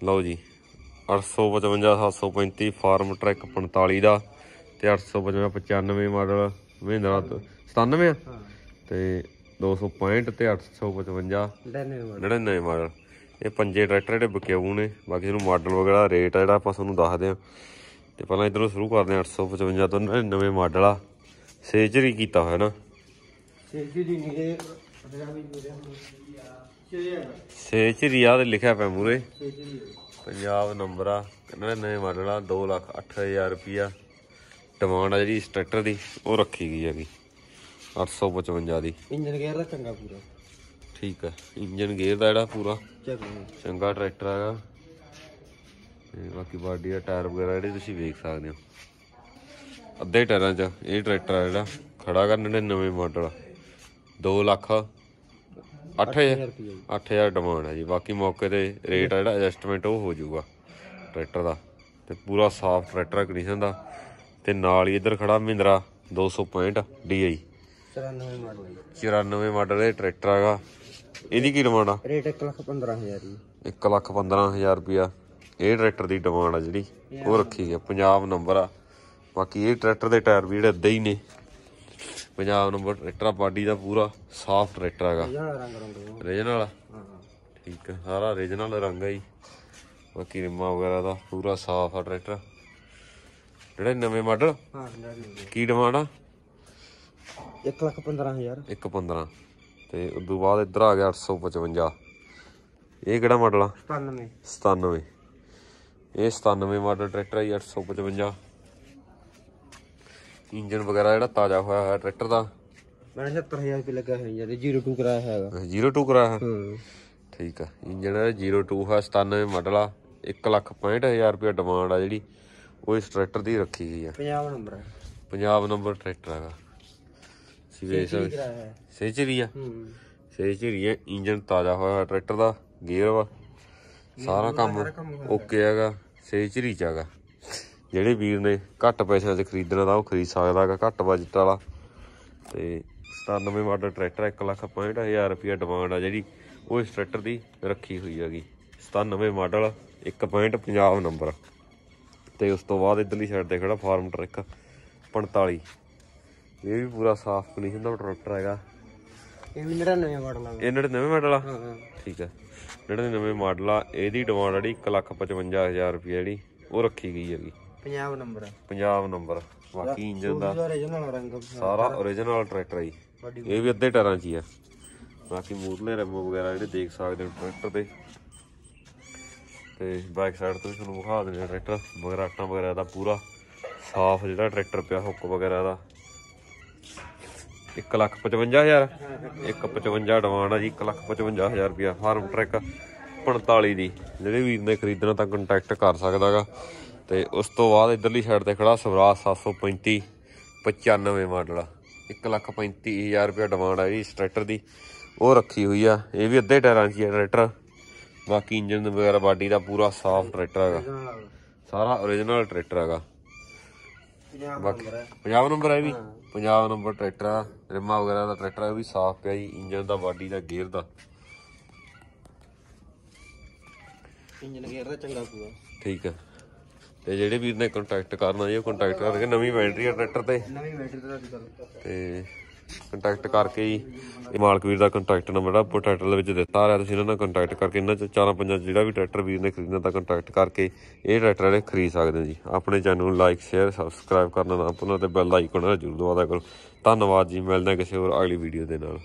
ਲਓ ਜੀ 855 735 farm track 45 ਦਾ ਤੇ 855 95 ਮਾਡਲ ਮਹਿੰਦਰਾ ਤੋਂ- 97 ਆ? ਹਾਂ। ਤੇ 265 ਤੇ 855 ਡੈਨੇ ਵਾਲਾ 99 ਮਾਡਲ। ਇਹ ਪੰਜੇ ਟਰੈਕਟਰ ਜਿਹੜੇ ਬਕਿਆਊ ਨੇ ਬਾਕੀ ਇਹਨੂੰ ਮਾਡਲ ਵਗੈਰਾ ਰੇਟ ਆ ਜਿਹੜਾ ਆਪਾਂ ਤੁਹਾਨੂੰ ਦੱਸਦੇ ਆ ਤੇ ਪਹਿਲਾਂ ਇਧਰੋਂ ਸ਼ੁਰੂ ਕਰਦੇ ਆ 855 ਤੋਂ 99 ਮਾਡਲ ਆ ਸੇਜਰੀ ਕੀਤਾ ਹੋਇਆ ਨਾ। ਸੇਜੀ ਦੀ ਨੀਰੇ ਅਦਰਾ ਵੀ ਨੀਰੇ ਸੇਜੀ ਸੇਜਰੀ ਆ ਤੇ ਲਿਖਿਆ ਪਿਆ ਮੂਰੇ ਪੰਜਾਬ ਨੰਬਰ ਆ 99 ਮਾਡਲ ਆ 2 ਲੱਖ 8000 ਰੁਪਿਆ ਡਿਮਾਂਡ ਆ ਜਿਹੜੀ ਇਸ ਟਰੈਕਟਰ ਦੀ ਉਹ ਰੱਖੀ ਗਈ ਹੈਗੀ 855 ਦੀ। ਇੰਜਨ ਗੇਅਰ ਦਾ ਚੰਗਾ ਪੂਰਾ। ਠੀਕ ਹੈ ਇੰਜਨ ਗੇਅਰ ਦਾ ਜਿਹੜਾ ਪੂਰਾ। ਚੰਗਾ। ਟਰੈਕਟਰ ਹੈਗਾ। ਤੇ ਬਾਕੀ ਬਾਡੀ ਦਾ ਟਾਇਰ ਵਗੈਰਾ ਜਿਹੜੇ ਤੁਸੀਂ ਵੇਖ ਸਕਦੇ ਹੋ। ਅੱਧੇ ਟਾਇਰਾਂ 'ਚ ਇਹ ਟਰੈਕਟਰ ਆ ਜਿਹੜਾ ਖੜਾ ਕਰਨ ਦੇ ਨਵੇਂ ਮਾਡਲ 2 ਲੱਖ 8000 ਰੁਪਏ 8000 ਡਿਮਾਂਡ ਹੈ ਜੀ। ਬਾਕੀ ਮੌਕੇ ਤੇ ਰੇਟ ਆ ਜਿਹੜਾ ਐਡਜਸਟਮੈਂਟ ਉਹ ਹੋ ਜਾਊਗਾ ਟਰੈਕਟਰ ਦਾ। ਤੇ ਪੂਰਾ ਸਾਫ਼ ਟਰੈਕਟਰ ਕੰਡੀਸ਼ਨ ਦਾ। ਤੇ ਨਾਲ ਹੀ ਇੱਧਰ ਖੜਾ ਮਹਿੰਦਰਾ 265 DI 94 ਮਾਡਲ 94 ਮਾਡਲ ਇਹ ਟਰੈਕਟਰ ਹੈਗਾ। ਇਹਦੀ ਕੀ ਡਿਮਾਂਡ ਆ? ਰੇਟ 1 ਲੱਖ 15000 ਜੀ। 1 ਲੱਖ 15000 ਰੁਪਿਆ ਇਹ ਟਰੈਕਟਰ ਦੀ ਡਿਮਾਂਡ ਆ ਜਿਹੜੀ। ਉਹ ਰੱਖੀ ਹੈ ਪੰਜਾਬ ਨੰਬਰ ਆ। ਬਾਕੀ ਇਹ ਟਰੈਕਟਰ ਦੇ ਟਾਇਰ ਵੀ ਜਿਹੜੇ ਅੱਧੇ ਹੀ ਨੇ। ਪੰਜਾਬ ਨੰਬਰ ਟਰੈਕਟਰ ਆ ਬਾਡੀ ਦਾ ਪੂਰਾ ਸਾਫ਼ ਟਰੈਕਟਰ ਹੈਗਾ। ਰੀਜਨਲ ਹਾਂ ਹਾਂ। ਠੀਕ ਹੈ ਸਾਰਾ ਰੀਜਨਲ ਰੰਗ ਹੈ ਜੀ। ਬਾਕੀ ਰਿਮਾ ਵਗੈਰਾ ਦਾ ਪੂਰਾ ਸਾਫ਼ ਆ ਟਰੈਕਟਰ। ਜਿਹੜੇ ਨਵੇਂ ਮਾਡਲ? ਕੀ ਡਿਮਾਂਡ ਆ? 1 ਲੱਖ 15000 115 ਤੇ ਉਦੋਂ ਬਾਅਦ ਇੱਧਰ ਆ ਗਿਆ 855 ਇਹ ਕਿਹੜਾ ਮਾਡਲ ਆ? 97 97 ਇਹ 97 ਮਾਡਲ ਟਰੈਕਟਰ ਹੈ 855 ਇੰਜਨ ਵਗੈਰਾ ਜਿਹੜਾ ਤਾਜ਼ਾ ਹੋਇਆ ਹੋਇਆ ਟਰੈਕਟਰ ਦਾ? ਮੈਂ 70000 ਰੁਪਏ ਲੱਗਾ ਹੈ ਜਦ 02 ਕਰਾਇਆ ਹੈਗਾ। 02 ਕਰਾਇਆ ਹੈ? ਹਾਂ। ਠੀਕ ਆ ਇੰਜਨ ਹੈ 02 ਹੈ 97 ਮਾਡਲ ਆ 1 ਲੱਖ 65000 ਰੁਪਏ ਡਿਮਾਂਡ ਆ ਜਿਹੜੀ ਉਹ ਇਸ ਟਰੈਕਟਰ ਦੀ ਰੱਖੀ ਗਈ ਆ। ਪੰਜਾਬ ਨੰਬਰ ਹੈ ਪੰਜਾਬ ਨੰਬਰ ਟਰੈਕਟਰ ਹੈਗਾ। ਹੈ ਸੇਚਰੀ ਆ? ਹੂੰ। ਸੇਚਰੀ ਹੈ ਇੰਜਨ ਤਾਜ਼ਾ ਹੋਇਆ ਹੋਇਆ ਟਰੈਕਟਰ ਦਾ ਗੇਅਰ ਵਾ। ਸਾਰਾ ਕੰਮ ਓਕੇ ਹੈਗਾ ਸੇਚਰੀ ਚ ਹੈਗਾ। ਜਿਹੜੇ ਵੀਰ ਨੇ ਘੱਟ ਪੈਸਿਆਂ 'ਚ ਖਰੀਦਣਾ ਤਾਂ ਉਹ ਖਰੀਦ ਸਕਦਾ ਹੈਗਾ ਘੱਟ ਬਜਟ ਵਾਲਾ। ਤੇ 97 ਮਾਡਲ ਟਰੈਕਟਰ 1 ਲੱਖ 65000 ਰੁਪਏ ਡਿਮਾਂਡ ਆ ਜਿਹੜੀ ਉਹ ਇਸ ਟਰੈਕਟਰ ਦੀ ਰੱਖੀ ਹੋਈ ਹੈਗੀ। 97 ਮਾਡਲ 1 ਪੁਆਇੰਟ ਪੰਜਾਬ ਨੰਬਰ। ਤੇ ਉਸ ਤੋਂ ਬਾਅਦ ਇਧਰਲੀ ਸਾਈਡ ਤੇ ਖੜਾ ਫਾਰਮ ਟਰੱਕ 45 ਇਹ ਵੀ ਪੂਰਾ ਸਾਫ਼ ਕੰਡੀਸ਼ਨ ਦਾ ਟਰੈਕਟਰ ਹੈਗਾ। ਇਹ ਵੀ 99 ਮਾਡਲ ਆ ਇਹ 99 ਮਾਡਲ ਆ ਹਾਂ ਠੀਕ ਹੈ। 99 ਮਾਡਲ ਆ ਇਹਦੀ ਡਿਮਾਂਡ ਜਿਹੜੀ 155000 ਰੁਪਏ ਜਿਹੜੀ ਉਹ ਰੱਖੀ ਗਈ ਹੈਗੀ। ਪੰਜਾਬ ਨੰਬਰ ਪੰਜਾਬ ਨੰਬਰ ਬਾਕੀ ਇੰਜਨ ਦਾ ਰੰਗ। ਸਾਰਾ origignal ਟਰੈਕਟਰ ਹੈ ਇਹ ਵੀ ਅੱਧੇ ਟਾਇਰਾਂ 'ਚ ਹੀ ਆ। ਬਾਕੀ ਮੂਰਲੇ ਰਿਮ ਵਗੈਰਾ ਜਿਹੜੇ ਦੇਖ ਸਕਦੇ ਹੋ ਟਰੈਕਟਰ ਤੇ ਤੇ ਬੈਕ ਸਾਈਡ ਤੋਂ ਤੁਹਾਨੂੰ ਵਿਖਾ ਦਿੰਦੇ ਟਰੈਕਟਰ ਮਗਰਾਟਾਂ ਵਗੈਰਾ ਦਾ ਪੂਰਾ ਸਾਫ਼ ਜਿਹੜਾ ਟਰੈਕਟਰ ਪਿਆ ਹੁੱਕ ਵਗੈਰਾ ਦਾ। 155000 155 ਡਿਮਾਂਡ ਆ ਜੀ 155000 ਰੁਪਿਆ ਫਾਰਮ ਟਰੈਕ 45 ਦੀ। ਜਿਹੜੇ ਵੀਰ ਨੇ ਖਰੀਦਣਾ ਤਾਂ ਕੰਟੈਕਟ ਕਰ ਸਕਦਾਗਾ। ਤੇ ਉਸ ਤੋਂ ਬਾਅਦ ਇਧਰਲੀ ਸਾਈਡ ਤੇ ਖੜਾ ਸਵਰਾਜ 735 95 ਮਾਡਲ ਆ। 135000 ਰੁਪਿਆ ਡਿਮਾਂਡ ਆ ਜੀ ਇਸ ਟਰੈਕਟਰ ਦੀ। ਉਹ ਰੱਖੀ ਹੋਈ ਆ। ਇਹ ਵੀ ਅੱਧੇ ਟਾਇਰਾਂ 'ਚ ਹੀ ਆ। ਟਰੈਕਟਰ ਬਾਕੀ ਇੰਜਨ ਵਗੈਰਾ ਬਾਡੀ ਦਾ ਪੂਰਾ ਸਾਫ਼ ਟਰੈਕਟਰ ਹੈਗਾ। ਸਾਰਾ origignal ਟਰੈਕਟਰ ਹੈਗਾ। ਪੰਜਾਬ ਬਾਕੀ ਨੰਬਰ ਹੈ ਪੰਜਾਬ ਨੰਬਰ ਹੈ ਵੀ। ਪੰਜਾਬ ਨੰਬਰ ਟਰੈਕਟਰ ਆ। ਰਿਮਾ ਵਗੈਰਾ ਦਾ ਟਰੈਕਟਰ ਵੀ ਸਾਫ਼ ਪਿਆ ਜੀ ਇੰਜਨ ਦਾ ਬਾਡੀ ਦਾ ਗੇਅਰ ਦਾ। ਇੰਜਨ ਗੇਅਰ ਦਾ ਚੰਗਾ ਪੂਰਾ। ਠੀਕ ਹੈ ਤੇ ਜਿਹੜੇ ਵੀਰ ਨੇ ਕੰਟੈਕਟ ਕਰਨਾ ਜੀ ਉਹ ਕੰਟੈਕਟ ਕਰਕੇ ਨਵੀਂ ਬੈਟਰੀ ਆ ਟਰੈਕਟਰ ਤੇ। ਨਵੀਂ ਬੈਟਰੀ ਗੱਲ। ਤੇ ਕੰਟੈਕਟ ਕਰਕੇ ਜੀ ਇਹ ਮਾਲਕ ਵੀਰ ਦਾ ਕੰਟੈਕਟ ਨੰਬਰ ਆ ਟਰੈਕਟਰ ਦੇ ਵਿੱਚ ਦਿੱਤਾ ਆ ਰਿਹਾ। ਤੁਸੀਂ ਇਹਨਾਂ ਨਾਲ ਕੰਟੈਕਟ ਕਰਕੇ ਇਹਨਾਂ ਚ ਚਾਰਾਂ ਪੰਜਾਂ ਜਿਹੜਾ ਵੀ ਟਰੈਕਟਰ ਵੀਰ ਨੇ ਖਰੀਦਣਾ ਤਾਂ ਕੰਟੈਕਟ ਕਰਕੇ ਇਹ ਟਰੈਕਟਰ ਜਿਹੜੇ ਖਰੀਦ ਸਕਦੇ ਜੀ। ਆਪਣੇ ਚੈਨਲ ਨੂੰ ਲਾਈਕ ਸ਼ੇਅਰ ਸਬਸਕ੍ਰਾਈਬ ਕਰਨਾ ਨਾ ਭੁੱਲਣਾ ਤੇ ਬੈਲ ਆਈਕਨ ਜ਼ਰੂਰ ਦਬਾ ਦਿਆ ਕਰੋ। ਧੰਨਵਾਦ ਜੀ। ਮਿਲਦੇ ਕਿਸੇ ਹੋਰ ਅਗਲੀ ਵੀਡੀਓ ਦੇ ਨਾਲ।